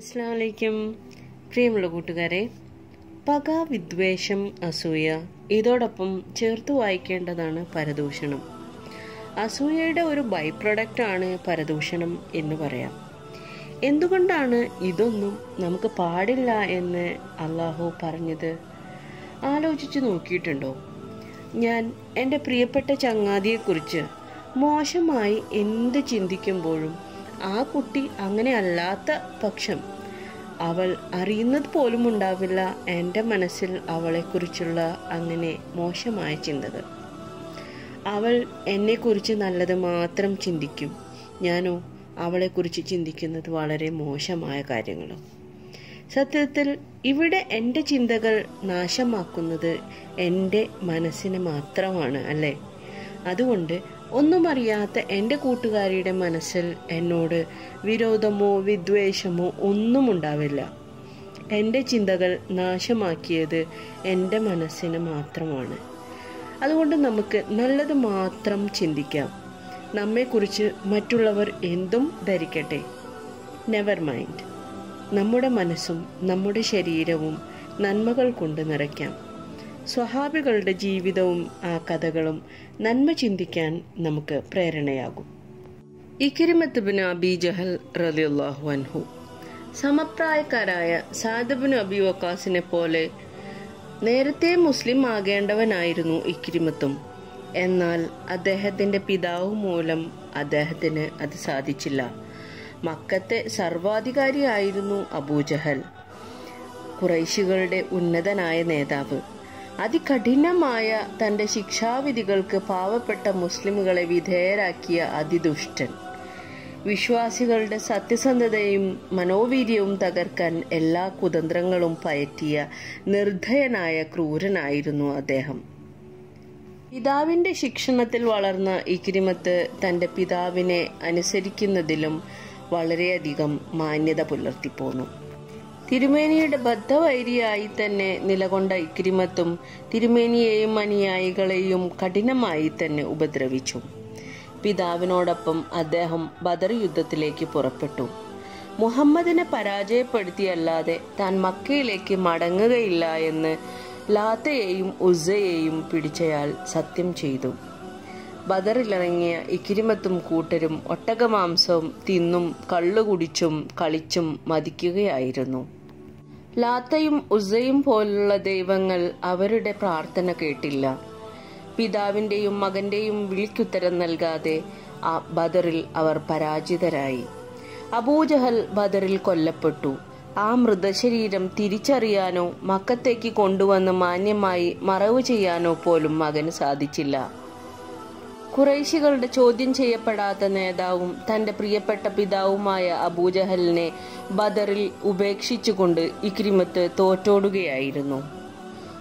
അസ്സാം വലൈക്കും പ്രിയമുള്ള കൂട്ടുകാരെ പക വിദ്വേഷം അസൂയ ഇതോടൊപ്പം ചേർത്ത് വായിക്കേണ്ടതാണ് പരദൂഷണം. അസൂയയുടെ ഒരു ബൈ ആണ് പരദൂഷണം എന്ന് പറയാം. എന്തുകൊണ്ടാണ് ഇതൊന്നും നമുക്ക് പാടില്ല എന്ന് അള്ളാഹു പറഞ്ഞത്? ആലോചിച്ച് നോക്കിയിട്ടുണ്ടോ? ഞാൻ എന്റെ പ്രിയപ്പെട്ട ചങ്ങാതിയെക്കുറിച്ച് മോശമായി എന്ത് ചിന്തിക്കുമ്പോഴും ആ കുട്ടി അങ്ങനെ അല്ലാത്ത പക്ഷം അവൾ അറിയുന്നത് പോലും ഉണ്ടാവില്ല എന്റെ മനസ്സിൽ അവളെക്കുറിച്ചുള്ള അങ്ങനെ മോശമായ ചിന്തകൾ. അവൾ എന്നെക്കുറിച്ച് നല്ലത് മാത്രം ചിന്തിക്കും. ഞാനോ അവളെക്കുറിച്ച് ചിന്തിക്കുന്നത് വളരെ മോശമായ കാര്യങ്ങളും? സത്യത്തിൽ ഇവിടെ എന്റെ ചിന്തകൾ നാശമാക്കുന്നത് എന്റെ മനസ്സിനെ മാത്രമാണ് അല്ലേ? അതുകൊണ്ട് ഒന്നും അറിയാത്ത എന്റെ കൂട്ടുകാരിയുടെ മനസ്സിൽ എന്നോട് വിരോധമോ വിദ്വേഷമോ ഒന്നും ഉണ്ടാവില്ല. എന്റെ ചിന്തകൾ നാശമാക്കിയത് എന്റെ മനസ്സിന് മാത്രമാണ്. അതുകൊണ്ട് നമുക്ക് നല്ലത് മാത്രം ചിന്തിക്കാം. നമ്മെക്കുറിച്ച് മറ്റുള്ളവർ എന്തും ധരിക്കട്ടെ. നെവർ മൈൻഡ് നമ്മുടെ മനസ്സും നമ്മുടെ ശരീരവും നന്മകൾ കൊണ്ട് നിറയ്ക്കാം. സ്വഹാബികളുടെ ജീവിതവും ആ കഥകളും നന്മ ചിന്തിക്കാൻ നമുക്ക് പ്രേരണയാകും. ഇക്കിരിമത്ത് ബിൻ അബി ജഹൽ റലിയുള്ളാഹു അൻഹു സമപ്രായക്കാരായ സാദബിൻ അബി വക്കാസിനെ പോലെ നേരത്തെ മുസ്ലിം ആകേണ്ടവനായിരുന്നു ഇക്കിരിമത്തും എന്നാൽ അദ്ദേഹത്തിന്റെ പിതാവ് മൂലം അദ്ദേഹത്തിന് അത് സാധിച്ചില്ല. മക്കത്തെ സർവാധികാരിയായിരുന്നു അബൂജഹൽ കുറൈശികളുടെ ഉന്നതനായ നേതാവ്. അതികഠിനമായ തന്റെ ശിക്ഷാവിധികൾക്ക് പാവപ്പെട്ട മുസ്ലിമുകളെ വിധേയരാക്കിയ അതിദുഷ്ടൻ. വിശ്വാസികളുടെ സത്യസന്ധതയും മനോവീര്യവും തകർക്കാൻ എല്ലാ കുതന്ത്രങ്ങളും പയറ്റിയ നിർദ്ധയനായ ക്രൂരനായിരുന്നു അദ്ദേഹം. പിതാവിന്റെ ശിക്ഷണത്തിൽ വളർന്ന ഇക്രിമത്ത് തന്റെ പിതാവിനെ അനുസരിക്കുന്നതിലും വളരെയധികം മാന്യത പുലർത്തിപ്പോന്നു. തിരുമേനിയുടെ ബദ്ധവൈരിയായി തന്നെ നിലകൊണ്ട ഇക്രിമത്തും തിരുമേനിയെയും അനുയായികളെയും കഠിനമായി തന്നെ ഉപദ്രവിച്ചു. പിതാവിനോടൊപ്പം അദ്ദേഹം ബദർ യുദ്ധത്തിലേക്ക് പുറപ്പെട്ടു. മുഹമ്മദിനെ പരാജയപ്പെടുത്തിയല്ലാതെ താൻ മക്കയിലേക്ക് മടങ്ങുകയില്ല എന്ന് ലാത്തയെയും ഉസയെയും പിടിച്ചയാൾ സത്യം ചെയ്തു. ബദറിലിറങ്ങിയ ഇക്കിരിമത്തും കൂട്ടരും ഒട്ടകമാംസവും തിന്നും കള്ളുകുടിച്ചും കളിച്ചും മതിക്കുകയായിരുന്നു. ലാത്തയും ഉസയും പോലുള്ള ദൈവങ്ങൾ അവരുടെ പ്രാർത്ഥന കേട്ടില്ല. പിതാവിന്റെയും മകന്റെയും വിളിക്കുത്തരം നൽകാതെ ആ ബദറിൽ അവർ പരാജിതരായി. അബൂജഹൽ ബദറിൽ കൊല്ലപ്പെട്ടു. ആ മൃതശരീരം തിരിച്ചറിയാനോ മക്കത്തേക്ക് കൊണ്ടുവന്ന് മാന്യമായി മറവ് ചെയ്യാനോ പോലും മകന് സാധിച്ചില്ല. കുറേശികളുടെ ചോദ്യം ചെയ്യപ്പെടാത്ത നേതാവും തന്റെ പ്രിയപ്പെട്ട പിതാവുമായ അബൂജഹലിനെ ബദറിൽ ഉപേക്ഷിച്ചുകൊണ്ട് ഇക്രിമത്ത് തോറ്റോടുകയായിരുന്നു.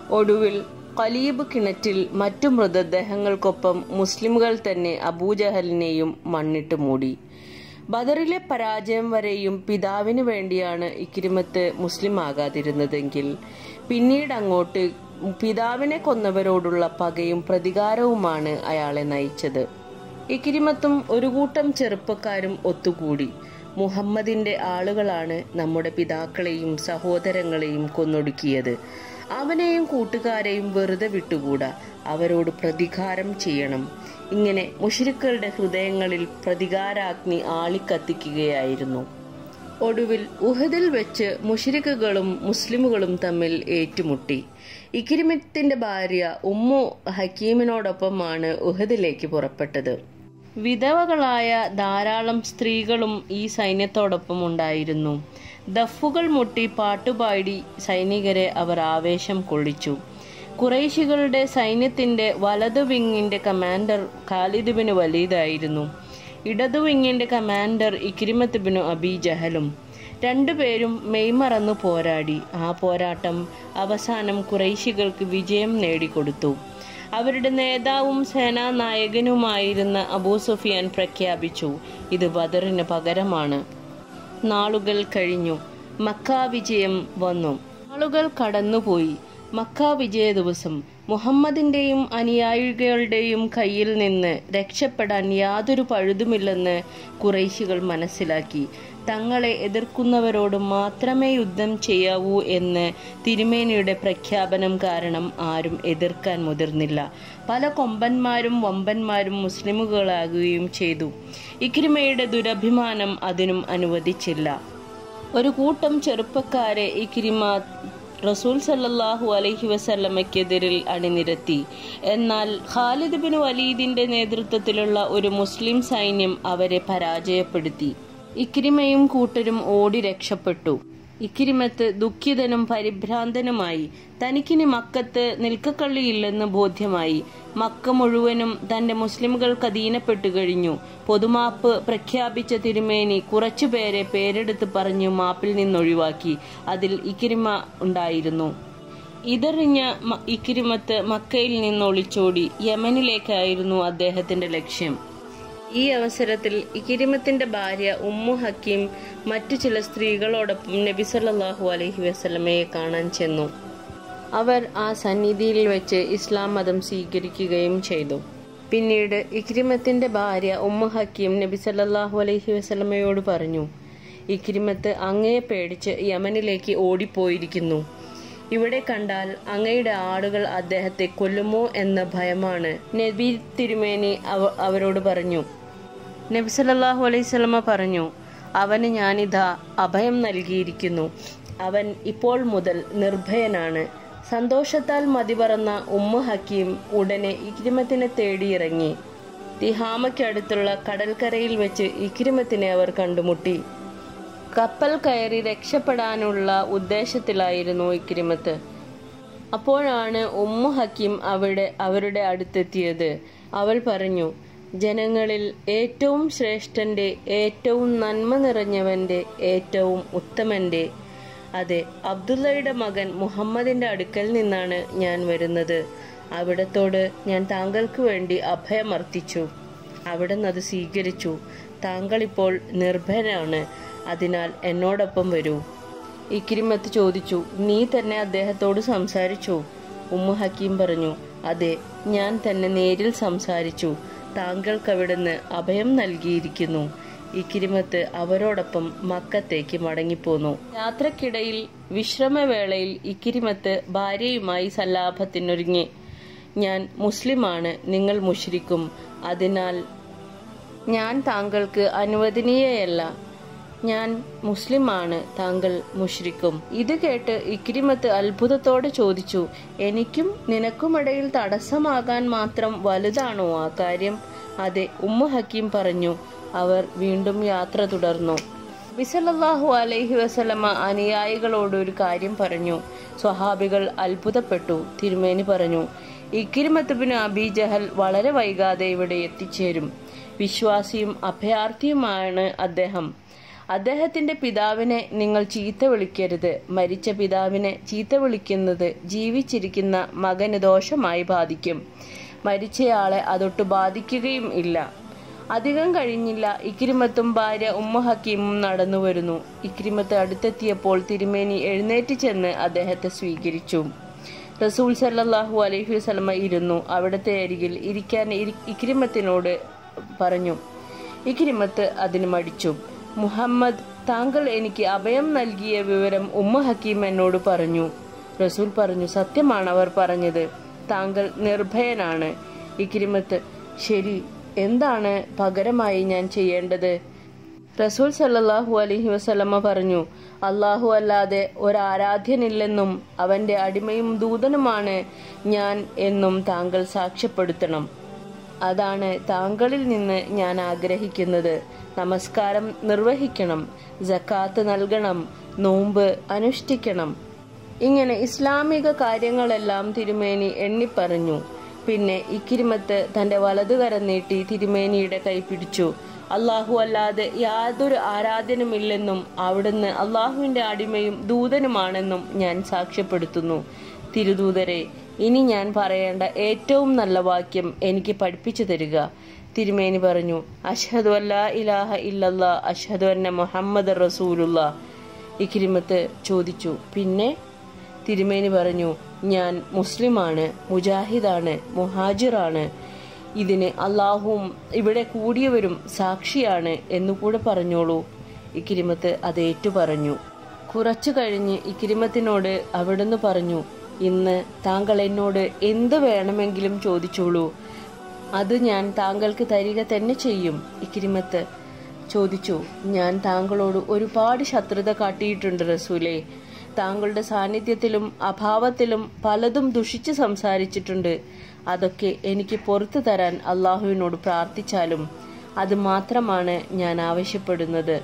ഒടുവിൽ കലീബ് കിണറ്റിൽ മറ്റു മൃതദേഹങ്ങൾക്കൊപ്പം മുസ്ലിമുകൾ തന്നെ അബൂജഹലിനെയും മണ്ണിട്ട് മൂടി. ബദറിലെ പരാജയം വരെയും പിതാവിന് വേണ്ടിയാണ് ഇക്രിമത്ത് മുസ്ലിം ആകാതിരുന്നതെങ്കിൽ പിന്നീട് അങ്ങോട്ട് പിതാവിനെ കൊന്നവരോടുള്ള പകയും പ്രതികാരവുമാണ് അയാളെ നയിച്ചത്. ഇക്കിരിമത്തും ഒരു കൂട്ടം ചെറുപ്പക്കാരും ഒത്തുകൂടി. മുഹമ്മദിന്റെ ആളുകളാണ് നമ്മുടെ പിതാക്കളെയും സഹോദരങ്ങളെയും കൊന്നൊടുക്കിയത്. അവനെയും കൂട്ടുകാരെയും വെറുതെ വിട്ടുകൂടാ. അവരോട് പ്രതികാരം ചെയ്യണം. ഇങ്ങനെ മുഷിരിക്കളുടെ ഹൃദയങ്ങളിൽ പ്രതികാരാഗ്നി ആളിക്കത്തിക്കുകയായിരുന്നു. ഒടുവിൽ ഉഹദിൽ വെച്ച് മുഷിരിക്കുകളും മുസ്ലിമുകളും തമ്മിൽ ഏറ്റുമുട്ടി. ഇക്കിരിമിത്തിന്റെ ഭാര്യ ഉമ്മു ഹക്കീമിനോടൊപ്പമാണ് ഉഹദിലേക്ക് പുറപ്പെട്ടത്. വിധവകളായ ധാരാളം സ്ത്രീകളും ഈ സൈന്യത്തോടൊപ്പം ഉണ്ടായിരുന്നു. ദഫുകൾ മുട്ടി പാട്ടുപാടി സൈനികരെ അവർ ആവേശം കൊള്ളിച്ചു. കുറേശികളുടെ സൈന്യത്തിന്റെ വലതു വിങ്ങിന്റെ കമാൻഡർ ഖാലിദ് വലിയതായിരുന്നു വലീദായിരുന്നു ഇടതു വിങ്ങിന്റെ കമാൻഡർ ഇക്രിമത്ത് ബിനു അബി ജഹലും. രണ്ടുപേരും മെയ്മറന്നു പോരാടി. ആ പോരാട്ടം അവസാനം കുറൈശികൾക്ക് വിജയം നേടിക്കൊടുത്തു. അവരുടെ നേതാവും സേനാനായകനുമായിരുന്ന അബൂ സുഫിയാൻ പ്രഖ്യാപിച്ചു ഇത് ബദറിന് പകരമാണ്. നാളുകൾ കഴിഞ്ഞു. മക്ക വിജയം വന്നു. നാളുകൾ കടന്നുപോയി. മക്ക വിജയ ദിവസം. മുഹമ്മദിന്റെയും അനുയായികളുടെയും കയ്യിൽ നിന്ന് രക്ഷപ്പെടാൻ യാതൊരു പഴുതുമില്ലെന്ന് കുറേശികൾ മനസ്സിലാക്കി. തങ്ങളെ എതിർക്കുന്നവരോട് മാത്രമേ യുദ്ധം ചെയ്യാവൂ എന്ന് തിരുമേനിയുടെ പ്രഖ്യാപനം കാരണം ആരും എതിർക്കാൻ മുതിർന്നില്ല. പല കൊമ്പന്മാരും വമ്പന്മാരും മുസ്ലിമുകളാകുകയും ചെയ്തു. ഇക്രിമയുടെ ദുരഭിമാനം അതിനും അനുവദിച്ചില്ല. ഒരു കൂട്ടം ചെറുപ്പക്കാരെ ഇക്രിമ റസൂൽ സല്ലാഹു അലഹി വസല്ലമയ്ക്കെതിരിൽ അണിനിരത്തി. എന്നാൽ ഖാലിദ് ബിൻ വലീദിന്റെ നേതൃത്വത്തിലുള്ള ഒരു മുസ്ലിം സൈന്യം അവരെ പരാജയപ്പെടുത്തി. ഇക്രിമയും കൂട്ടരും ഓടി രക്ഷപ്പെട്ടു. ഇക്കിരിമത്ത് ദുഃഖിതനും പരിഭ്രാന്തനുമായി. തനിക്കിനി മക്കത്ത് നിൽക്കക്കള്ളിയില്ലെന്ന് ബോധ്യമായി. മക്ക മുഴുവനും തന്റെ മുസ്ലിമുകൾക്ക് അധീനപ്പെട്ടു കഴിഞ്ഞു. പൊതുമാപ്പ് പ്രഖ്യാപിച്ച തിരുമേനി കുറച്ചുപേരെ പേരെടുത്ത് പറഞ്ഞു മാപ്പിൽ നിന്നൊഴിവാക്കി. അതിൽ ഇക്കിരിമ ഉണ്ടായിരുന്നു. ഇതറിഞ്ഞ ഇക്കിരിമത്ത് മക്കയിൽ നിന്ന് ഒളിച്ചോടി യമനിലേക്കായിരുന്നു അദ്ദേഹത്തിന്റെ ലക്ഷ്യം. ഈ അവസരത്തിൽ ഇക്കിരിമത്തിന്റെ ഭാര്യ ഉമ്മു ഹക്കീം മറ്റു ചില സ്ത്രീകളോടൊപ്പം നബി സല്ലാഹു അലഹി വസ്ലമയെ കാണാൻ ചെന്നു. അവർ ആ സന്നിധിയിൽ വെച്ച് ഇസ്ലാം മതം സ്വീകരിക്കുകയും ചെയ്തു. പിന്നീട് ഇക്രിമത്തിന്റെ ഭാര്യ ഉമ്മു ഹക്കീം നബി സല്ലാഹു അലഹി വസ്ലമയോട് പറഞ്ഞു ഇക്രിമത്ത് അങ്ങയെ പേടിച്ച് യമനിലേക്ക് ഓടിപ്പോയിരിക്കുന്നു. ഇവിടെ കണ്ടാൽ അങ്ങയുടെ ആടുകൾ അദ്ദേഹത്തെ കൊല്ലുമോ എന്ന ഭയമാണ്. നബി തിരുമേനി അവ- അവരോട് പറഞ്ഞു നബി സല്ലല്ലാഹു അലൈഹി സ്വലമ പറഞ്ഞു അവന് ഞാനിതാ അഭയം നൽകിയിരിക്കുന്നു. അവൻ ഇപ്പോൾ മുതൽ നിർഭയനാണ്. സന്തോഷത്താൽ മതിപറന്ന ഉമ്മ ഹക്കീം ഉടനെ ഇക്രിമത്തിനെ തേടിയിറങ്ങി തിഹാമയ്ക്കടുത്തുള്ള കടൽക്കരയിൽ വെച്ച് ഇക്രിമത്തിനെ അവർ കണ്ടുമുട്ടി. കപ്പൽ കയറി രക്ഷപ്പെടാനുള്ള ഉദ്ദേശത്തിലായിരുന്നു ഇക്രിമത്ത്. അപ്പോഴാണ് ഉമ്മു ഹക്കീം അവിടെ അവരുടെ അടുത്തെത്തിയത്. അവൾ പറഞ്ഞു ജനങ്ങളിൽ ഏറ്റവും ശ്രേഷ്ഠന്റെ ഏറ്റവും നന്മ നിറഞ്ഞവന്റെ ഏറ്റവും ഉത്തമന്റെ അതെ അബ്ദുള്ളയുടെ മകൻ മുഹമ്മദിന്റെ അടുക്കൽ നിന്നാണ് ഞാൻ വരുന്നത്. അവിടത്തോട് ഞാൻ താങ്കൾക്ക് വേണ്ടി അഭയമർത്ഥിച്ചു അവിടുന്ന് അത് സ്വീകരിച്ചു. താങ്കൾ ഇപ്പോൾ നിർഭയനാണ് അതിനാൽ എന്നോടൊപ്പം വരൂ. ഇക്കിരിമത്ത് ചോദിച്ചു നീ തന്നെ അദ്ദേഹത്തോട് സംസാരിച്ചു? ഉമ്മു ഹക്കീം പറഞ്ഞു അതെ ഞാൻ തന്നെ നേരിൽ സംസാരിച്ചു. താങ്കൾക്ക് അവിടുന്ന് അഭയം നൽകിയിരിക്കുന്നു. ഇക്കിരിമത്ത് അവരോടൊപ്പം മക്കത്തേക്ക് മടങ്ങിപ്പോന്നു. യാത്രക്കിടയിൽ വിശ്രമവേളയിൽ ഇക്കിരിമത്ത് ഭാര്യയുമായി സല്ലാപത്തിനൊരുങ്ങി. ഞാൻ മുസ്ലിമാണ് നിങ്ങൾ മുഷ്രിക്കും. അതിനാൽ ഞാൻ താങ്കൾക്ക് അനുവദനീയയല്ല. ഞാൻ മുസ്ലിമാണ് താങ്കൾ മുഷ്രിക്കും ഇത് കേട്ട് ഇക്രിമത്ത് അത്ഭുതത്തോടെ ചോദിച്ചു എനിക്കും നിനക്കുമിടയിൽ തടസ്സമാകാൻ മാത്രം വലുതാണോ ആ കാര്യം? അതെ ഉമ്മ ഹക്കീം പറഞ്ഞു. അവർ വീണ്ടും യാത്ര തുടർന്നു. ബിസലല്ലാഹു അലൈഹി വസല്ലമ അനുയായികളോട് ഒരു കാര്യം പറഞ്ഞു. സ്വഹാബികൾ അത്ഭുതപ്പെട്ടു. തിരുമേനി പറഞ്ഞു ഇക്കിരിമത്തുബിന് അബി ജഹൽ വളരെ വൈകാതെ ഇവിടെ എത്തിച്ചേരും. വിശ്വാസിയും അഭയാർത്ഥിയുമാണ് അദ്ദേഹം. അദ്ദേഹത്തിന്റെ പിതാവിനെ നിങ്ങൾ ചീത്ത വിളിക്കരുത്. മരിച്ച പിതാവിനെ ചീത്ത വിളിക്കുന്നത് ജീവിച്ചിരിക്കുന്ന മകന് ദോഷമായി ബാധിക്കും. മരിച്ചയാളെ അതൊട്ട് ബാധിക്കുകയും ഇല്ല. അധികം കഴിഞ്ഞില്ല. ഇക്രിമത്തും ഭാര്യ ഉമ്മ ഹക്കീമും നടന്നു വരുന്നു. ഇക്രിമത്ത് അടുത്തെത്തിയപ്പോൾ തിരുമേനി എഴുന്നേറ്റ് ചെന്ന് അദ്ദേഹത്തെ സ്വീകരിച്ചു. റസൂൽ സല്ലാഹു അലഹി വസ്ലമ ഇരുന്നു. അവിടുത്തെ അരികിൽ ഇരിക്കാൻ ഇരി- ഇക്രിമത്തിനോട് പറഞ്ഞു. ഇക്രിമത്ത് അതിന് മടിച്ചു. മുഹമ്മദ് താങ്കൾ എനിക്ക് അഭയം നൽകിയ വിവരം ഉമ്മ ഹക്കീം എന്നോട് പറഞ്ഞു. റസൂൽ പറഞ്ഞു സത്യമാണ് അവർ പറഞ്ഞത്. താങ്കൾ നിർഭയനാണ്. ഇക്രിമത്ത് ശരി എന്താണ് പകരമായി ഞാൻ ചെയ്യേണ്ടത്? റസൂൽ സല്ലാഹു അലഹി വസ്ലമ പറഞ്ഞു അള്ളാഹു അല്ലാതെ ഒരാരാധ്യനില്ലെന്നും അവന്റെ അടിമയും ദൂതനുമാണ് ഞാൻ എന്നും താങ്കൾ സാക്ഷ്യപ്പെടുത്തണം. അതാണ് താങ്കളിൽ നിന്ന് ഞാൻ ആഗ്രഹിക്കുന്നത്. നമസ്കാരം നിർവഹിക്കണം. ജക്കാത്ത് നൽകണം. നോമ്പ് അനുഷ്ഠിക്കണം. ഇങ്ങനെ ഇസ്ലാമിക കാര്യങ്ങളെല്ലാം തിരുമേനി എണ്ണിപ്പറഞ്ഞു. പിന്നെ ഇക്കിരിമത്ത് തന്റെ വലതുകരം നീട്ടി തിരുമേനിയുടെ കൈ പിടിച്ചു. അള്ളാഹു അല്ലാതെ യാതൊരു ആരാധനമില്ലെന്നും അവിടുന്ന് അള്ളാഹുവിന്റെ അടിമയും ദൂതനുമാണെന്നും ഞാൻ സാക്ഷ്യപ്പെടുത്തുന്നു. തിരുദൂതരെ ഇനി ഞാൻ പറയേണ്ട ഏറ്റവും നല്ല വാക്യം എനിക്ക് പഠിപ്പിച്ചു തരിക. തിരുമേനി പറഞ്ഞു അഷ്ഹദു അല്ലാ ഇലാഹ ഇല്ലല്ല അഷ്ഹദു അന്ന മുഹമ്മദ് റസൂലുള്ള. ഇക്കിരിമത്ത് ചോദിച്ചു പിന്നെ? തിരുമേനി പറഞ്ഞു ഞാൻ മുസ്ലിമാണ് മുജാഹിദാണ് മുഹാജിറാണ്. ഇതിന് അള്ളാഹുവും ഇവിടെ കൂടിയവരും സാക്ഷിയാണ് എന്നുകൂടെ പറഞ്ഞോളൂ. ഇക്കിരിമത്ത് അതേറ്റു പറഞ്ഞു. കുറച്ചു കഴിഞ്ഞ് ഇക്കിരിമത്തിനോട് അവിടുന്ന് പറഞ്ഞു ഇന്ന് താങ്കൾ എന്നോട് എന്ത് വേണമെങ്കിലും ചോദിച്ചോളൂ. അത് ഞാൻ താങ്കൾക്ക് തരിക തന്നെ ചെയ്യും ഇക്കിരിമത്ത്. ചോദിച്ചു ഞാൻ താങ്കളോട് ഒരുപാട് ശത്രുത കാട്ടിയിട്ടുണ്ട് റസൂലെ. താങ്കളുടെ സാന്നിധ്യത്തിലും അഭാവത്തിലും പലതും ദുഷിച്ച് സംസാരിച്ചിട്ടുണ്ട്. അതൊക്കെ എനിക്ക് പുറത്തു തരാൻ അള്ളാഹുവിനോട് പ്രാർത്ഥിച്ചാലും അത് മാത്രമാണ് ഞാൻ ആവശ്യപ്പെടുന്നത്.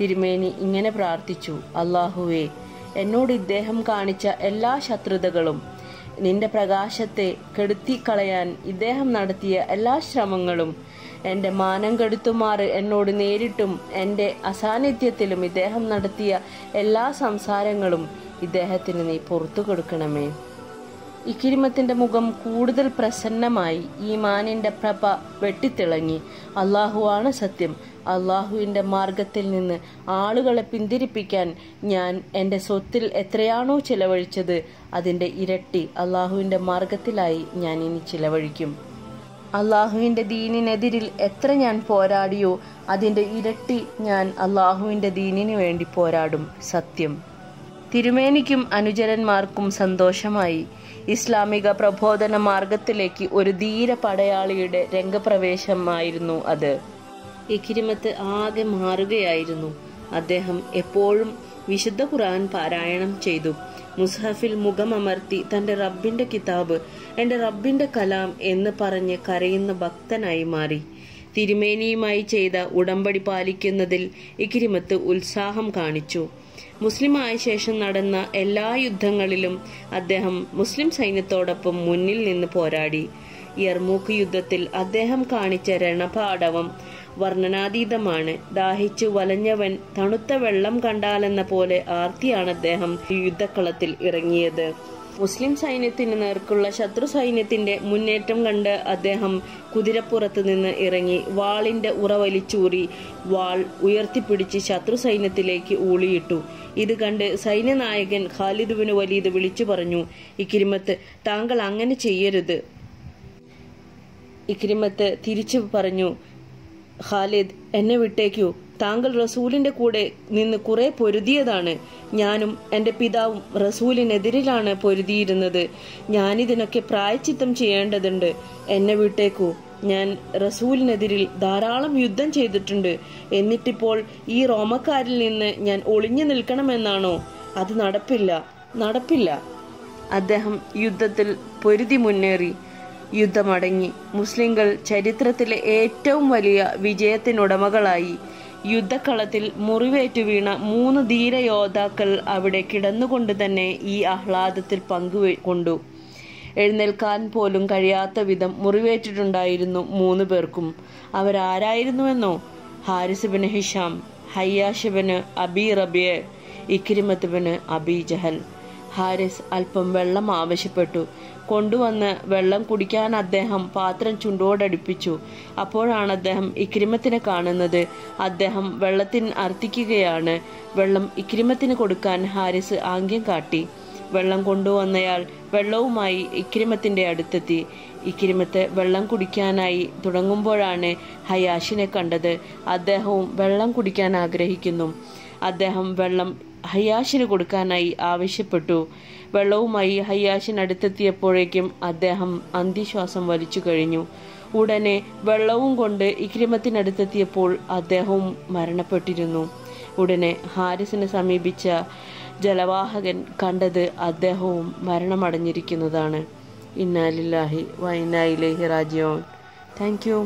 തിരുമേനി ഇങ്ങനെ പ്രാർത്ഥിച്ചു അള്ളാഹുവേ എന്നോട് ഇദ്ദേഹം കാണിച്ച എല്ലാ ശത്രുതകളും നിന്റെ പ്രകാശത്തെ കെടുത്തിക്കളയാൻ ഇദ്ദേഹം നടത്തിയ എല്ലാ ശ്രമങ്ങളും എന്റെ മാനം കെടുത്തുമാറ് എന്നോട് നേരിട്ടും എന്റെ അസാന്നിധ്യത്തിലും ഇദ്ദേഹം നടത്തിയ എല്ലാ സംസാരങ്ങളും ഇദ്ദേഹത്തിന് നീ പുറത്തു കൊടുക്കണമേ. ഇക്കിരിമത്തിന്റെ മുഖം കൂടുതൽ പ്രസന്നമായി ഈ മാനിന്റെ പ്രഭ വെട്ടിത്തിളങ്ങി. അള്ളാഹുവാണ് സത്യം. അള്ളാഹുവിന്റെ മാർഗത്തിൽ നിന്ന് ആളുകളെ പിന്തിരിപ്പിക്കാൻ ഞാൻ എന്റെ സ്വത്തിൽ എത്രയാണോ ചിലവഴിച്ചത് അതിന്റെ ഇരട്ടി അള്ളാഹുവിന്റെ മാർഗത്തിലായി ഞാൻ ഇനി ചിലവഴിക്കും. അള്ളാഹുവിന്റെ ദീനിനെതിരിൽ എത്ര ഞാൻ പോരാടിയോ അതിന്റെ ഇരട്ടി ഞാൻ അള്ളാഹുവിന്റെ ദീനിന് വേണ്ടി പോരാടും സത്യം. തിരുമേനിക്കും അനുചരന്മാർക്കും സന്തോഷമായി. ഇസ്ലാമിക പ്രബോധന മാർഗത്തിലേക്ക് ഒരു ധീര പടയാളിയുടെ രംഗപ്രവേശമായിരുന്നു അത്. ഇക്കിരിമത്ത് ആകെ മാറുകയായിരുന്നു. അദ്ദേഹം എപ്പോഴും വിശുദ്ധ ഖുർആൻ പാരായണം ചെയ്തു. മുസ്ഹഫിൽ മുഖമമർത്തി തന്റെ റബ്ബിന്റെ കിതാബ് എന്റെ റബ്ബിന്റെ കലാം എന്ന് പറഞ്ഞ് കരയുന്ന ഭക്തനായി മാറി. തിരുമേനിയുമായി ചെയ്ത ഉടമ്പടി പാലിക്കുന്നതിൽ ഇക്കിരിമത്ത് ഉത്സാഹം കാണിച്ചു. മുസ്ലിമായ ശേഷം നടന്ന എല്ലാ യുദ്ധങ്ങളിലും അദ്ദേഹം മുസ്ലിം സൈന്യത്തോടൊപ്പം മുന്നിൽ നിന്ന് പോരാടി. യർമൂക്ക് യുദ്ധത്തിൽ അദ്ദേഹം കാണിച്ച രണപാടവം വർണനാതീതമാണ്. ദാഹിച്ചു വലഞ്ഞവൻ തണുത്ത വെള്ളം കണ്ടാലെന്ന പോലെ ആർത്തിയാണ് അദ്ദേഹം യുദ്ധക്കളത്തിൽ ഇറങ്ങിയത്. മുസ്ലിം സൈന്യത്തിന് നേർക്കുള്ള ശത്രു സൈന്യത്തിന്റെ മുന്നേറ്റം കണ്ട് അദ്ദേഹം കുതിരപ്പുറത്ത് നിന്ന് ഇറങ്ങി വാളിന്റെ ഉറ വലിച്ചൂറി വാൾ ഉയർത്തിപ്പിടിച്ച് ശത്രു സൈന്യത്തിലേക്ക് ഊളിയിട്ടു. ഇത് കണ്ട് സൈന്യനായകൻ ഖാലിദുവിന് വലീദ് വിളിച്ചു പറഞ്ഞു ഇക്കിരിമത്ത് താങ്കൾ അങ്ങനെ ചെയ്യരുത്. ഇക്രിമത്ത് തിരിച്ചു പറഞ്ഞു ഖാലിദ് എന്നെ വിട്ടേക്കൂ. താങ്കൾ റസൂലിന്റെ കൂടെ നിന്ന് കുറെ പൊരുതിയതാണ്. ഞാനും എന്റെ പിതാവും റസൂലിനെതിരിലാണ് പൊരുതിയിരുന്നത്. ഞാനിതിനൊക്കെ പ്രായച്ചിത്തം ചെയ്യേണ്ടതുണ്ട്. എന്നെ വിട്ടേക്കൂ. ഞാൻ റസൂലിനെതിരിൽ ധാരാളം യുദ്ധം ചെയ്തിട്ടുണ്ട്. എന്നിട്ടിപ്പോൾ ഈ റോമക്കാരിൽ നിന്ന് ഞാൻ ഒളിഞ്ഞു നിൽക്കണമെന്നാണോ? അത് നടപ്പില്ല. നടപ്പില്ല. അദ്ദേഹം യുദ്ധത്തിൽ പൊരുതി മുന്നേറി. യുദ്ധമടങ്ങി. മുസ്ലിങ്ങൾ ചരിത്രത്തിലെ ഏറ്റവും വലിയ വിജയത്തിനുടമകളായി. യുദ്ധക്കളത്തിൽ മുറിവേറ്റു വീണ മൂന്ന് ധീരയോദ്ധാക്കൾ അവിടെ കിടന്നുകൊണ്ട് തന്നെ ഈ ആഹ്ലാദത്തിൽ പങ്കുകൊണ്ടു എഴുന്നേൽക്കാൻ പോലും കഴിയാത്ത വിധം മുറിവേറ്റിട്ടുണ്ടായിരുന്നു മൂന്ന് പേർക്കും. അവരാരായിരുന്നുവെന്നോ? ഹാരിസുബിന് ഹിഷാം ഹയ്യാഷിബിന് അബി റബിയെ ഇക്രിമത്തുബിന് അബി ജഹൽ. ഹാരിസ് അല്പം വെള്ളം ആവശ്യപ്പെട്ടു. കൊണ്ടുവന്ന് വെള്ളം കുടിക്കാൻ അദ്ദേഹം പാത്രം ചുണ്ടോടടുപ്പിച്ചു. അപ്പോഴാണ് അദ്ദേഹം ഇക്രിമത്തിനെ കാണുന്നത്. അദ്ദേഹം വെള്ളത്തിന് അർത്ഥിക്കുകയാണ് വെള്ളം ഇക്രിമത്തിന് കൊടുക്കാൻ ഹാരിസ് ആംഗ്യം കാട്ടി. വെള്ളം കൊണ്ടുവന്നയാൾ വെള്ളവുമായി ഇക്രിമത്തിന്റെ അടുത്തെത്തി. ഇക്രിമത്ത് വെള്ളം കുടിക്കാനായി തുടങ്ങുമ്പോഴാണ് ഹയാഷിനെ കണ്ടത്. അദ്ദേഹവും വെള്ളം കുടിക്കാൻ ആഗ്രഹിക്കുന്നു. അദ്ദേഹം വെള്ളം ഹയാഷിന് കൊടുക്കാനായി ആവശ്യപ്പെട്ടു. വെള്ളവുമായി ഹയ്യാഷിനടുത്തെത്തിയപ്പോഴേക്കും അദ്ദേഹം അന്ത്യശ്വാസം വലിച്ചു കഴിഞ്ഞു. ഉടനെ വെള്ളവും കൊണ്ട് ഇക്രിമത്തിനടുത്തെത്തിയപ്പോൾ അദ്ദേഹവും മരണപ്പെട്ടിരുന്നു. ഉടനെ ഹാരിസിനെ സമീപിച്ച ജലവാഹകൻ കണ്ടത് അദ്ദേഹവും മരണമടഞ്ഞിരിക്കുന്നതാണ്. ഇന്നാലില്ലാഹി വൈനായിലേഹി റാജിയോൻ താങ്ക് യു.